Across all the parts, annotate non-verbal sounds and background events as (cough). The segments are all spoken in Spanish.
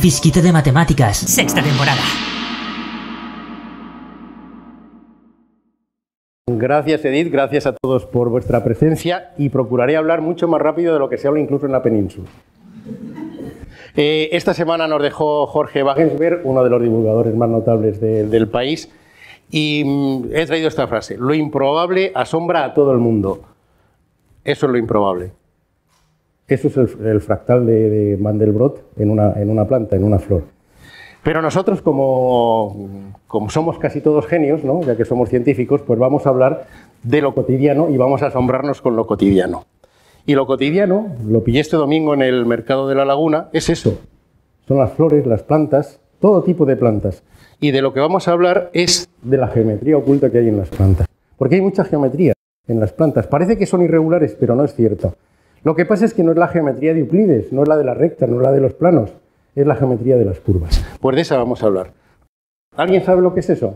fisquito de matemáticas. Sexta temporada. Gracias Edith, gracias a todos por vuestra presencia y procuraré hablar mucho más rápido de lo que se habla incluso en la península. Eh, esta semana nos dejó Jorge Wagensberg, uno de los divulgadores más notables de- del país, y mm, he traído esta frase, lo improbable asombra a todo el mundo. Eso es lo improbable. Eso es el, el fractal de, de Mandelbrot en una, en una planta, en una flor. Pero nosotros, como, como somos casi todos genios, ¿no? ya que somos científicos, pues vamos a hablar de lo cotidiano y vamos a asombrarnos con lo cotidiano. Y lo cotidiano, lo pillé este domingo en el mercado de la laguna, es eso. Son las flores, las plantas, todo tipo de plantas. Y de lo que vamos a hablar es de la geometría oculta que hay en las plantas. Porque hay mucha geometría en las plantas. Parece que son irregulares, pero no es cierto. Lo que pasa es que no es la geometría de Euclides, no es la de las rectas, no es la de los planos, es la geometría de las curvas. Pues de esa vamos a hablar. ¿Alguien sabe lo que es eso?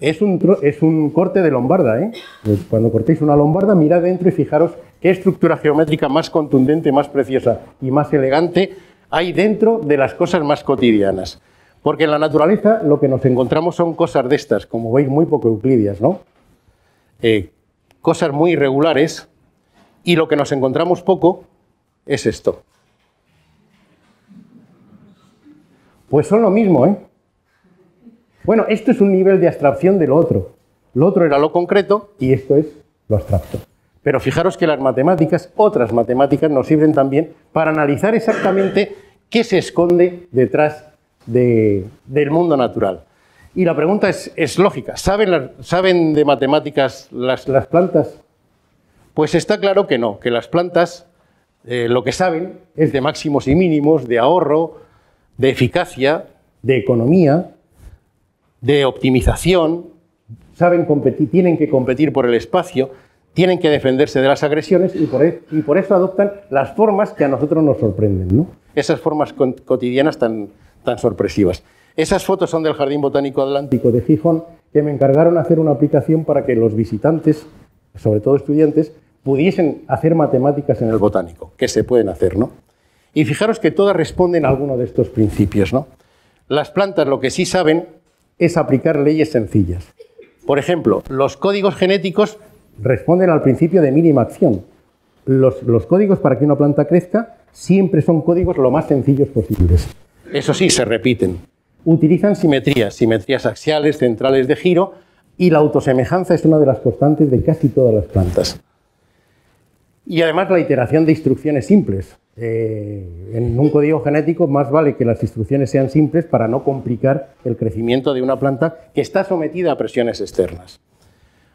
Es un, es un corte de lombarda. ¿eh? Pues Cuando cortéis una lombarda, mirad dentro y fijaros qué estructura geométrica más contundente, más preciosa y más elegante hay dentro de las cosas más cotidianas. Porque en la naturaleza lo que nos encontramos son cosas de estas, como veis, muy poco euclidias, ¿no? Eh, cosas muy irregulares y lo que nos encontramos poco es esto. Pues son lo mismo, ¿eh? Bueno, esto es un nivel de abstracción de lo otro. Lo otro era lo concreto y esto es lo abstracto. Pero fijaros que las matemáticas, otras matemáticas, nos sirven también para analizar exactamente qué se esconde detrás de- del mundo natural. Y la pregunta es, lógica. ¿Saben, las- ¿Saben de matemáticas las plantas? Pues está claro que no, que las plantas eh, lo que saben es de máximos y mínimos, de ahorro, de eficacia, de economía, de optimización, saben competir, tienen que competir por el espacio, tienen que defenderse de las agresiones y por, e- eso adoptan las formas que a nosotros nos sorprenden, ¿no? Esas formas cotidianas tan, tan sorpresivas. Esas fotos son del Jardín Botánico Atlántico de Gijón, que me encargaron hacer una aplicación para que los visitantes, sobre todo estudiantes, pudiesen hacer matemáticas en el botánico, que se pueden hacer, ¿no? Y fijaros que todas responden a alguno de estos principios, ¿no? Las plantas lo que sí saben es aplicar leyes sencillas. Por ejemplo, los códigos genéticos responden al principio de mínima acción. Los, códigos para que una planta crezca siempre son códigos lo más sencillos posibles. Eso sí, se repiten. Utilizan simetrías, simetrías axiales, centrales de giro, y la autosemejanza es una de las constantes de casi todas las plantas. Y además la iteración de instrucciones simples. Eh, en un código genético más vale que las instrucciones sean simples para no complicar el crecimiento de una planta que está sometida a presiones externas.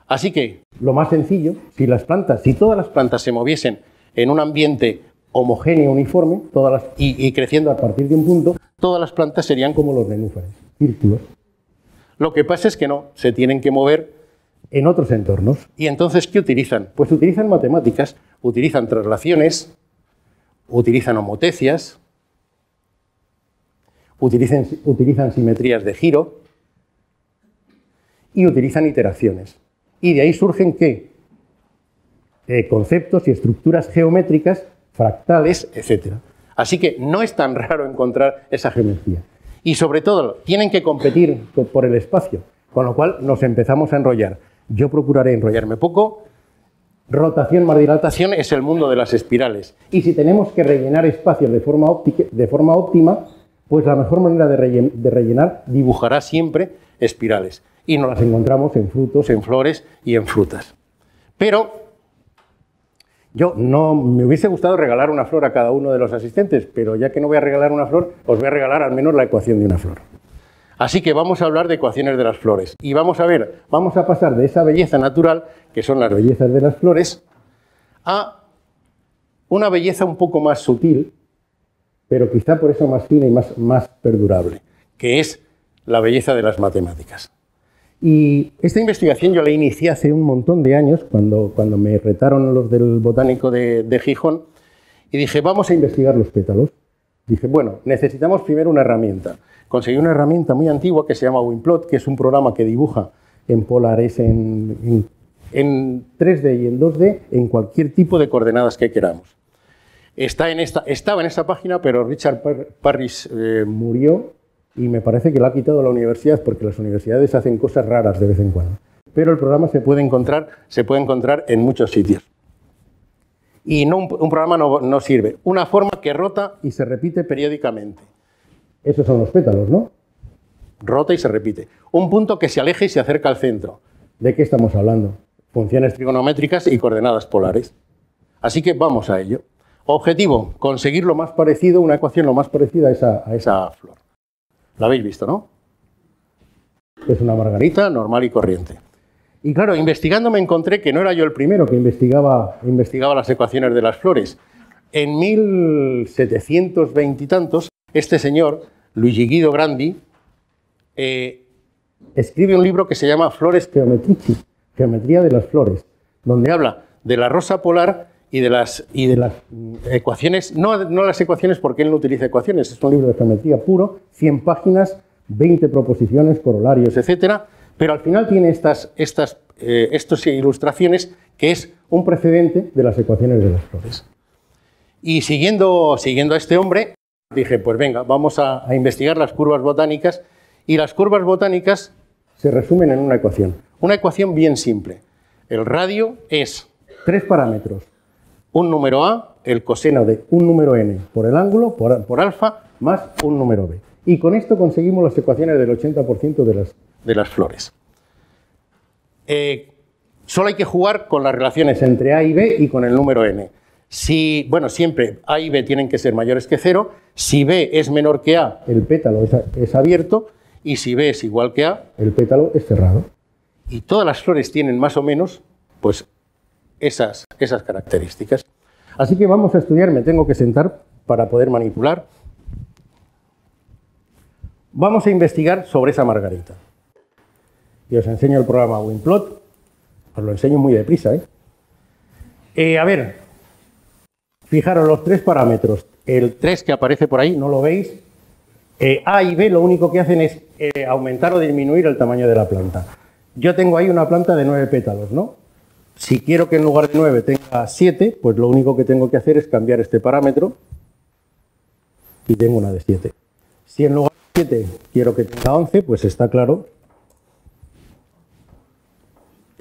Así que lo más sencillo, si las plantas, si todas las plantas se moviesen en un ambiente homogéneo, uniforme, todas las- y, y creciendo a partir de un punto, todas las plantas serían como los nenúfares, círculos. Lo que pasa es que no, se tienen que mover en otros entornos. ¿Y entonces qué utilizan? Pues utilizan matemáticas, utilizan traslaciones, utilizan homotecias, utilizan, simetrías de giro y utilizan iteraciones. Y de ahí surgen qué? Eh, conceptos y estructuras geométricas, fractales, etc. Así que no es tan raro encontrar esa geometría. Y sobre todo, tienen que competir co- por el espacio, con lo cual nos empezamos a enrollar. Yo procuraré enrollarme poco. Rotación más dilatación es el mundo de las espirales. Y si tenemos que rellenar espacios de forma, óptica- de forma óptima, pues la mejor manera de, de rellenar dibujará siempre espirales. Y nos las encontramos en frutos, en flores y en frutas. Pero yo no me hubiese gustado regalar una flor a cada uno de los asistentes, pero ya que no voy a regalar una flor, os voy a regalar al menos la ecuación de una flor. Así que vamos a hablar de ecuaciones de las flores. Y vamos a ver, vamos a pasar de esa belleza natural, que son las bellezas de las flores, a una belleza un poco más sutil, pero quizá por eso más fina y más, más perdurable, que es la belleza de las matemáticas. Y esta investigación yo la inicié hace un montón de años, cuando, cuando me retaron los del botánico de, de Gijón, y dije, vamos a investigar los pétalos. Dije, bueno, necesitamos primero una herramienta. Conseguí una herramienta muy antigua que se llama Winplot, que es un programa que dibuja en polares, en, en- en 3D y en 2D, en cualquier tipo de coordenadas que queramos. Está en esta, estaba en esta página, pero Richard Parris eh, murió y me parece que lo ha quitado la universidad porque las universidades hacen cosas raras de vez en cuando. Pero el programa se puede encontrar, se puede encontrar en muchos sitios. Y no, un, programa no, sirve. Una forma que rota y se repite periódicamente. Esos son los pétalos, ¿no? Rota y se repite. Un punto que se aleja y se acerca al centro. ¿De qué estamos hablando? Funciones trigonométricas y coordenadas polares. Así que vamos a ello. Objetivo, conseguir lo más parecido, una ecuación lo más parecida a esa, a esa flor. La habéis visto, ¿no? Es una margarita normal y corriente. Y claro, investigando me encontré que no era yo el primero que investigaba, investigaba las ecuaciones de las flores. En 1720 y tantos, este señor, Luigi Guido Grandi, eh, escribe un libro que se llama Flores Geometrici, Geometría de las Flores, donde habla de la rosa polar y de las, y de las mm, ecuaciones, no, no las ecuaciones porque él no utiliza ecuaciones, es un libro de geometría puro, 100 páginas, 20 proposiciones, corolarios, etc. Pero al final tiene estas, estas eh, ilustraciones que es un precedente de las ecuaciones de las flores. Y siguiendo, siguiendo a este hombre, dije, pues venga, vamos a, a investigar las curvas botánicas y las curvas botánicas se resumen en una ecuación. Una ecuación bien simple. El radio es tres parámetros, un número a, el coseno de un número n por el ángulo, por, alfa, más un número b. Y con esto conseguimos las ecuaciones del 80% de las, de las flores. Eh, solo hay que jugar con las relaciones entre a y b y con el número n. Si, bueno, siempre a y b tienen que ser mayores que cero. Si b es menor que a, el pétalo es, es abierto. Y si b es igual que a, el pétalo es cerrado. Y todas las flores tienen más o menos, pues, esas, esas características. Así que vamos a estudiar, me tengo que sentar para poder manipular. Vamos a investigar sobre esa margarita. Y os enseño el programa WinPlot. Os lo enseño muy deprisa. ¿eh? ¿eh? a ver, fijaros los tres parámetros. El 3 que aparece por ahí, ¿no lo veis? Eh, a y B lo único que hacen es eh, aumentar o disminuir el tamaño de la planta. Yo tengo ahí una planta de nueve pétalos, ¿no? Si quiero que en lugar de 9 tenga 7, pues lo único que tengo que hacer es cambiar este parámetro y tengo una de 7. Si en lugar de 7 quiero que tenga 11, pues está claro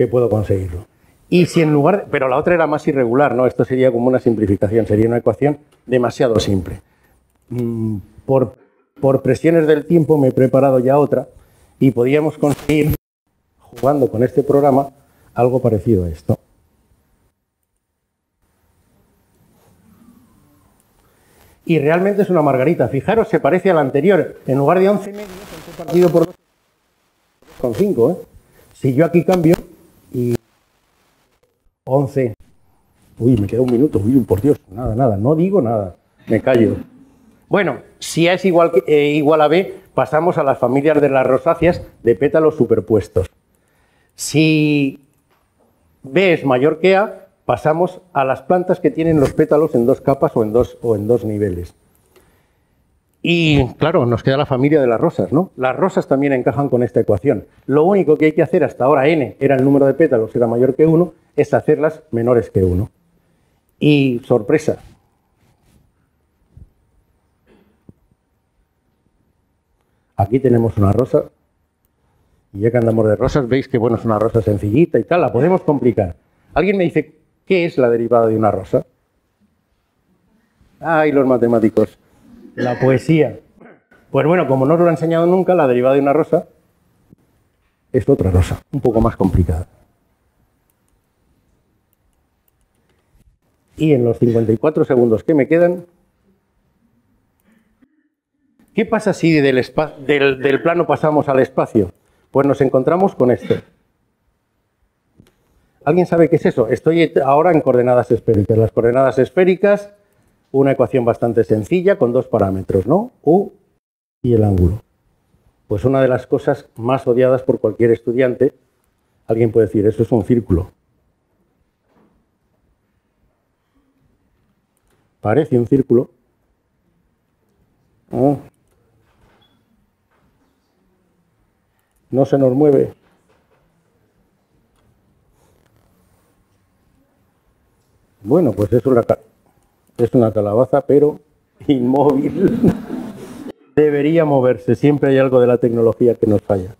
que puedo conseguirlo. Y si en lugar, pero la otra era más irregular, ¿no? Esto sería como una simplificación, sería una ecuación demasiado simple. Mm, por, presiones del tiempo me he preparado ya otra y podíamos conseguir, jugando con este programa, algo parecido a esto. Y realmente es una margarita. Fijaros, se parece a la anterior. En lugar de 11 medios, partido por 2 con 5. ¿eh? Si yo aquí cambio 11. Uy, me queda un minuto. Uy, por Dios, nada, nada. No digo nada. Me callo. Bueno, si A es igual, eh, igual a B, pasamos a las familias de las rosáceas de pétalos superpuestos. Si B es mayor que A, pasamos a las plantas que tienen los pétalos en dos capas o en dos, o en dos niveles. Y claro, nos queda la familia de las rosas, ¿no? Las rosas también encajan con esta ecuación. Lo único que hay que hacer hasta ahora, n era el número de pétalos, era mayor que 1, es hacerlas menores que 1. Y sorpresa. Aquí tenemos una rosa. Y ya que andamos de rosas, veis que bueno, es una rosa sencillita y tal, la podemos complicar. Alguien me dice, ¿qué es la derivada de una rosa? Ay, los matemáticos la poesía. Pues bueno, como no os lo he enseñado nunca, la derivada de una rosa es otra rosa, un poco más complicada. Y en los 54 segundos que me quedan, ¿qué pasa si del, del plano pasamos al espacio? Pues nos encontramos con esto. ¿Alguien sabe qué es eso? Estoy ahora en coordenadas esféricas. Las coordenadas esféricas una ecuación bastante sencilla con dos parámetros, ¿no? U y el ángulo. Pues una de las cosas más odiadas por cualquier estudiante, alguien puede decir, eso es un círculo. Parece un círculo. No se nos mueve. Bueno, pues eso es la, Es una calabaza, pero inmóvil. (laughs) Debería moverse. Siempre hay algo de la tecnología que nos falla.